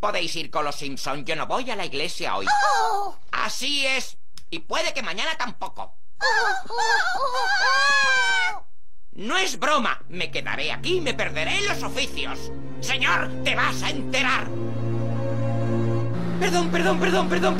Podéis ir con los Simpson. Yo no voy a la iglesia hoy. Oh. Así es. Y puede que mañana tampoco. No es broma. Me quedaré aquí y me perderé en los oficios. Señor, te vas a enterar. Perdón, perdón, perdón, perdón, perdón.